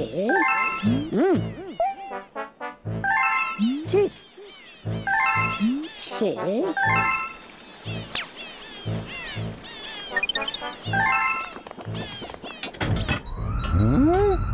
谁！嗯，谁？谁！嗯。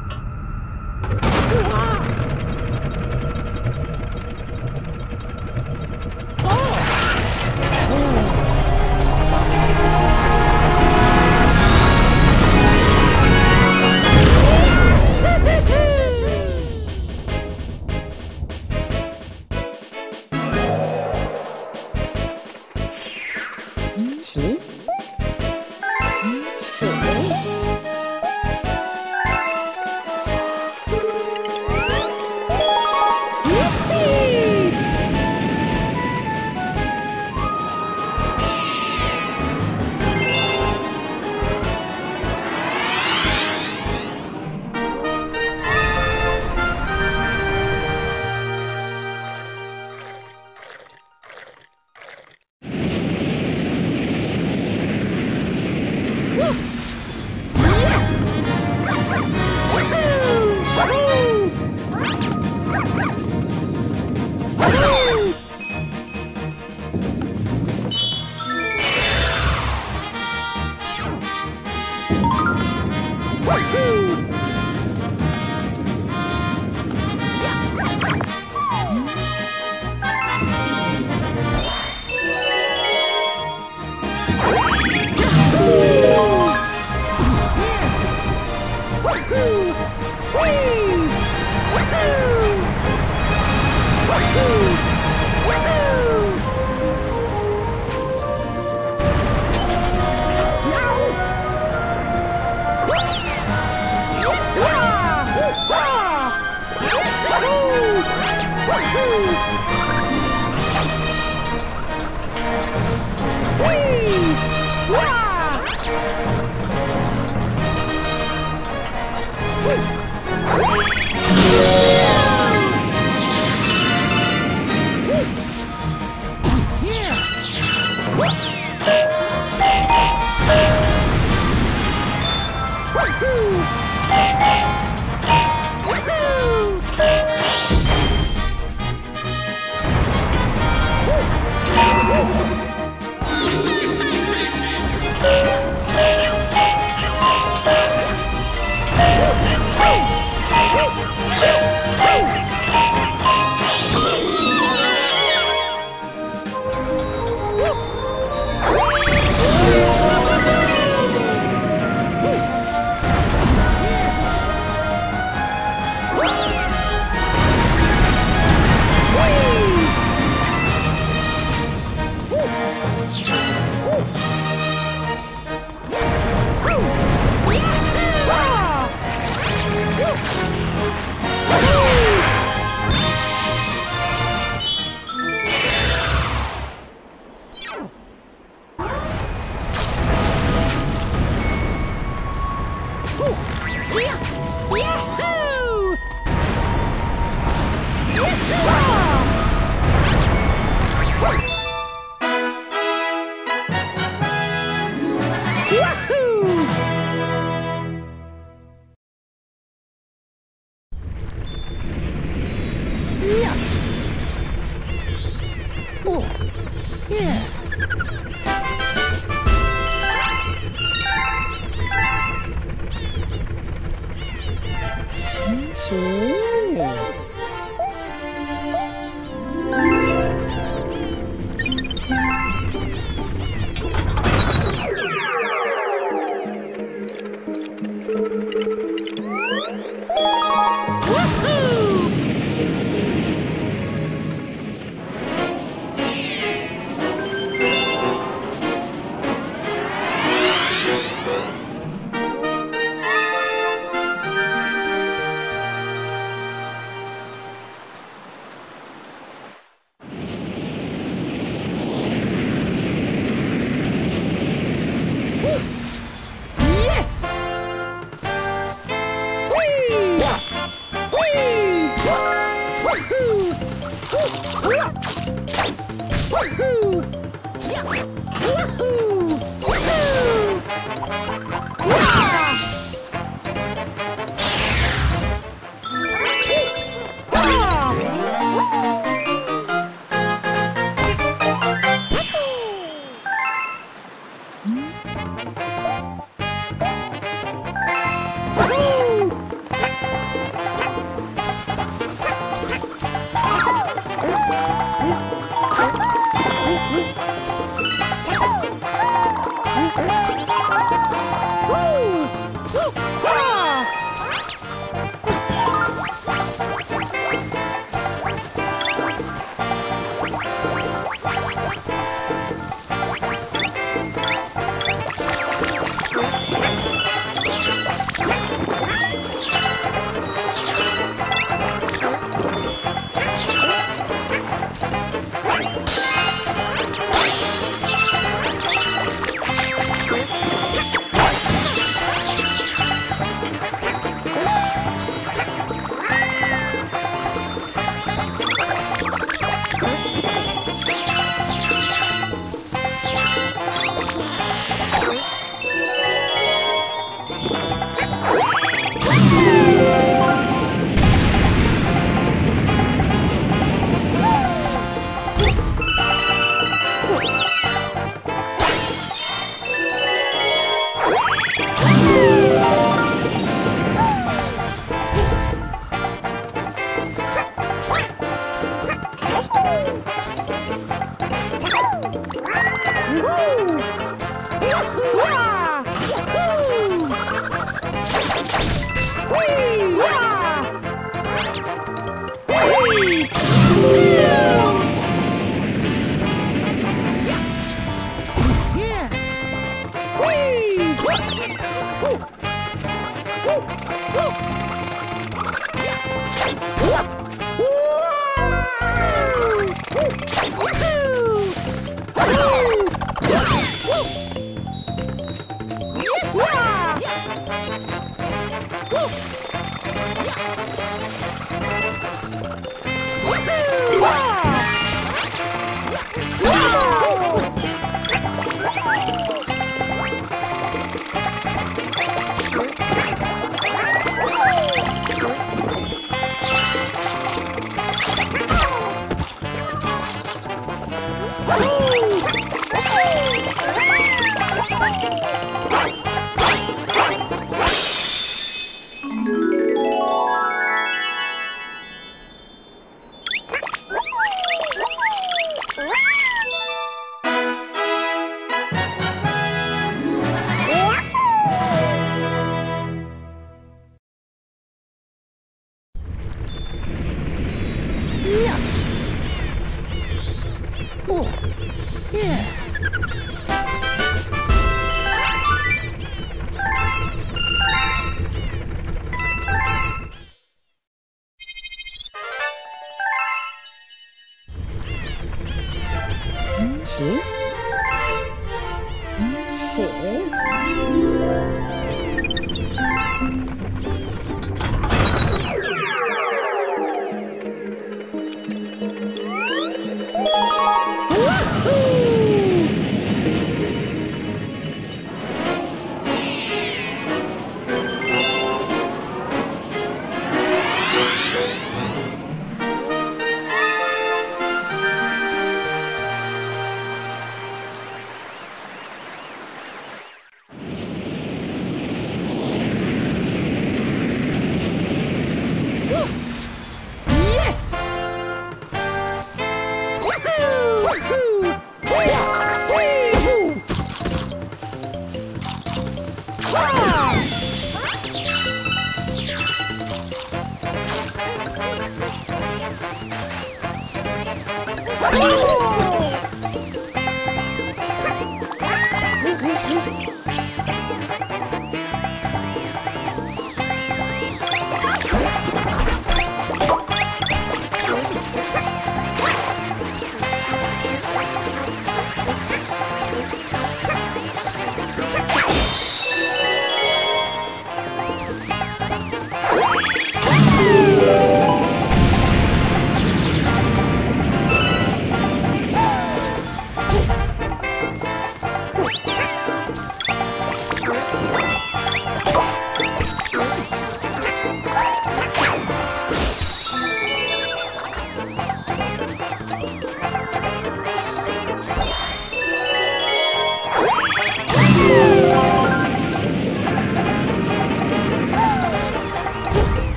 Woo!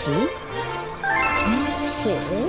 行，行。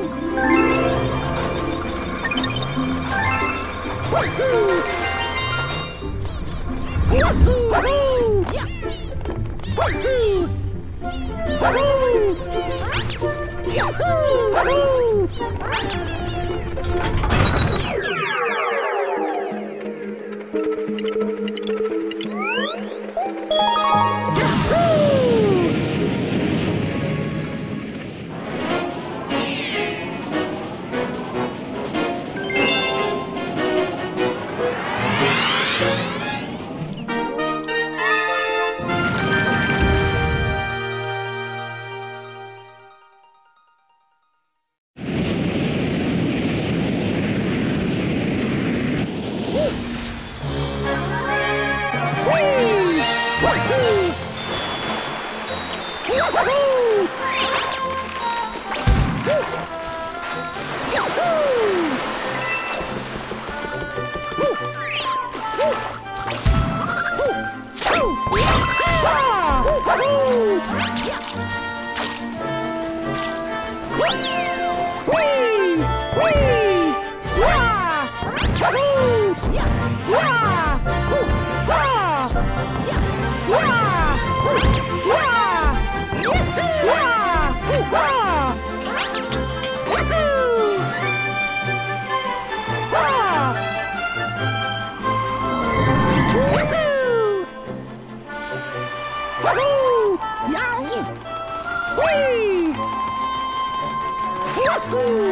对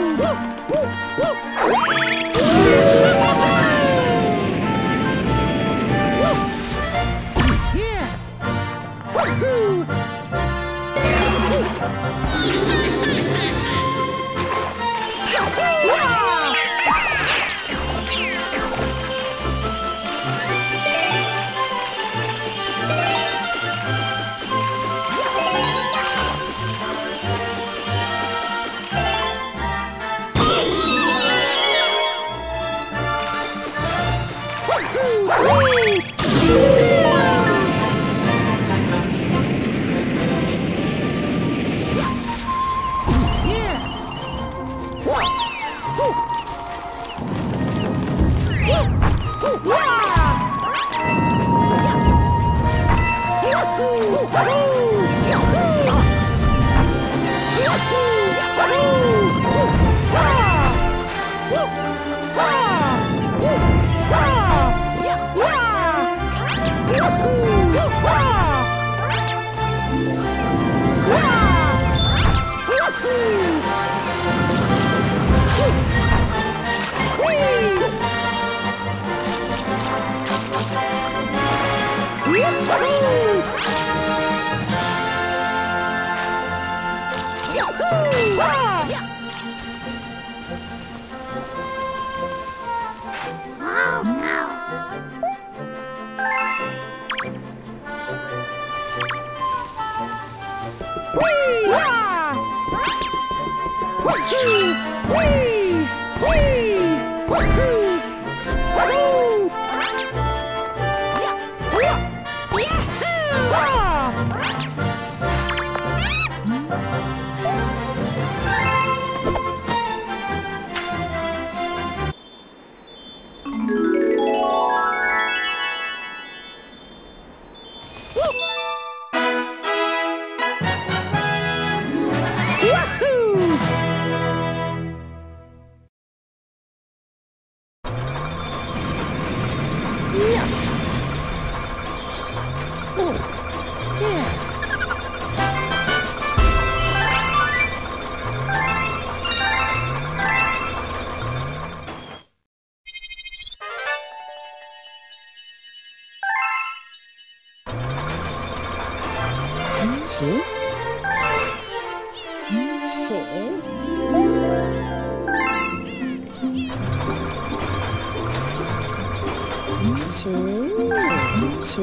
Woohoo! 琴，琴，琴，琴。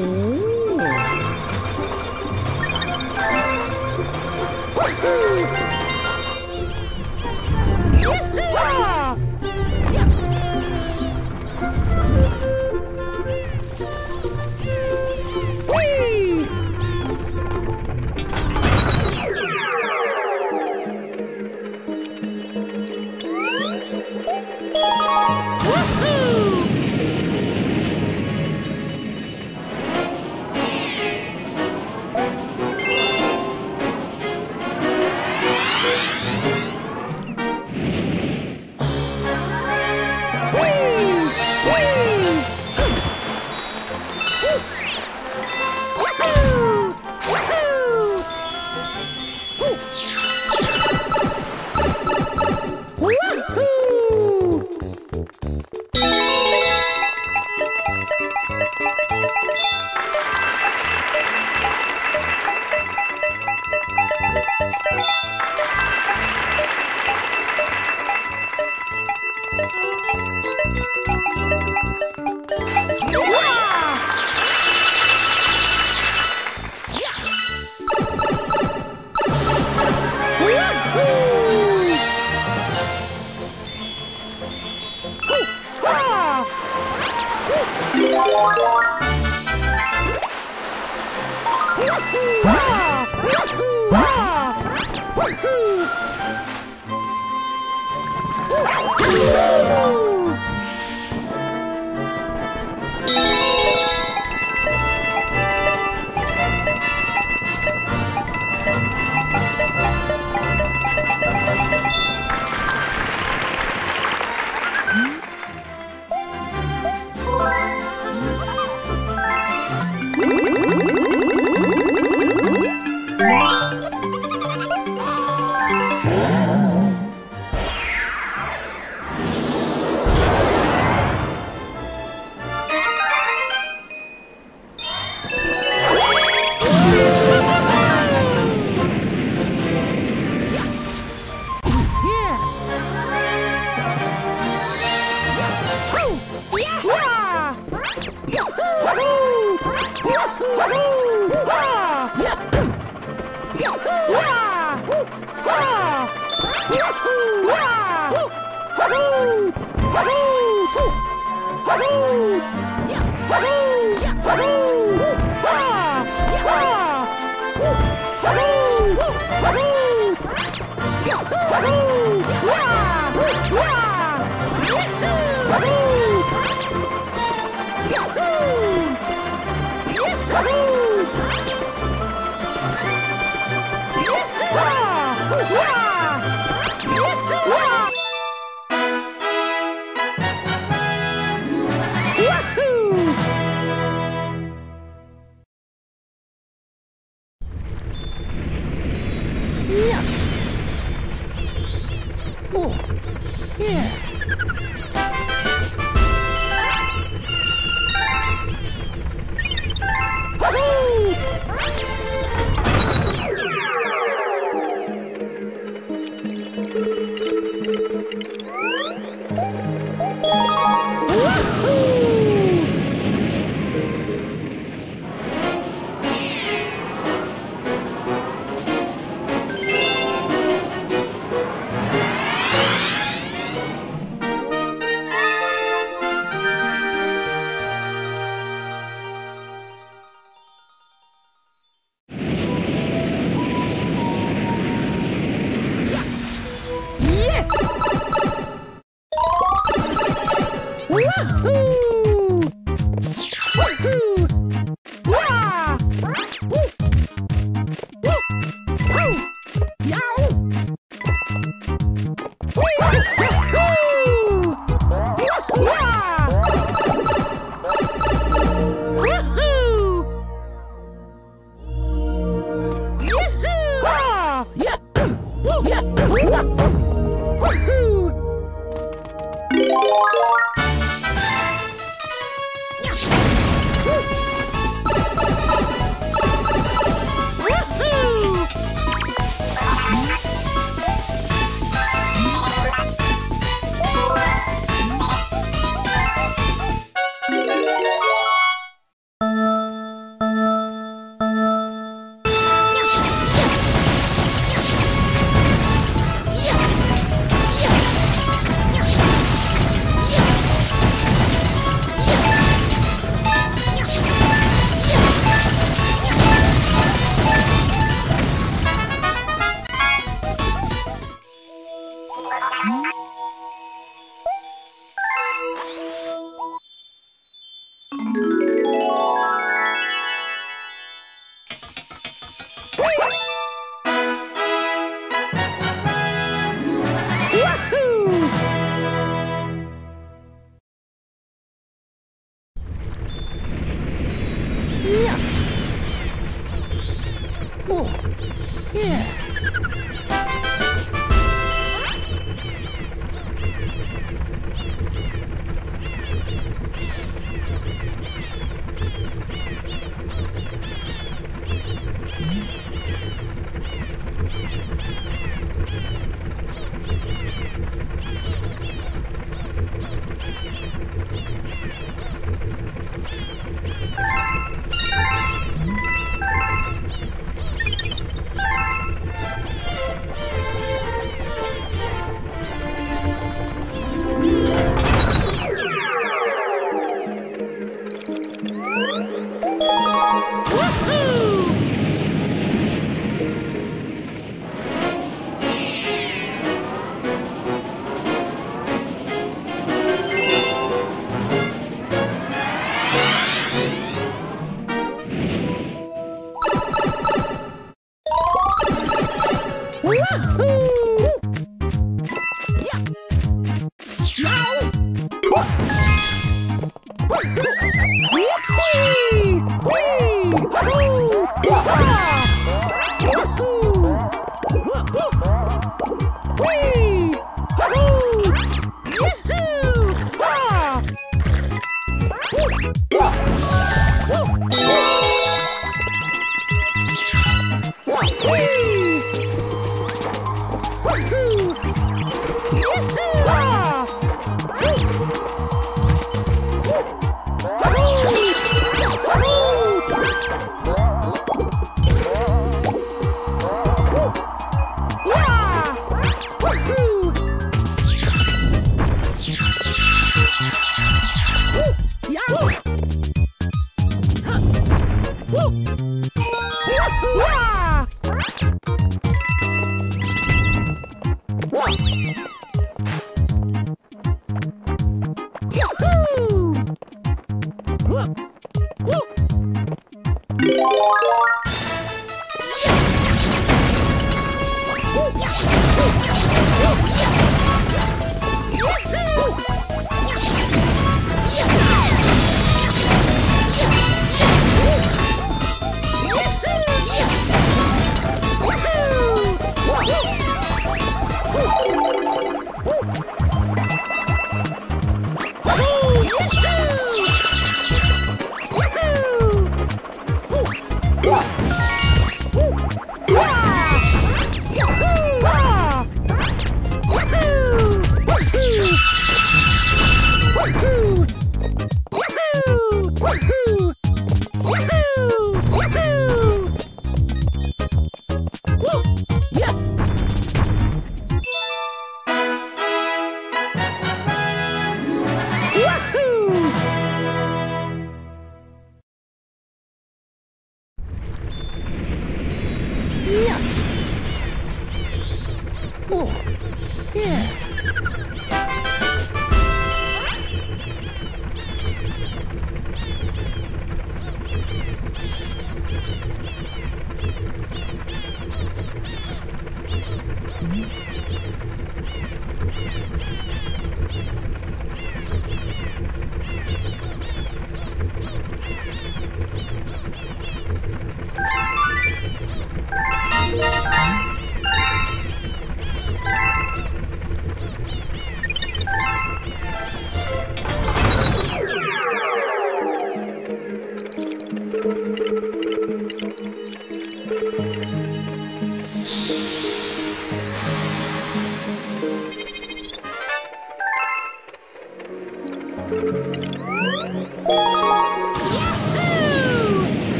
Woohoo!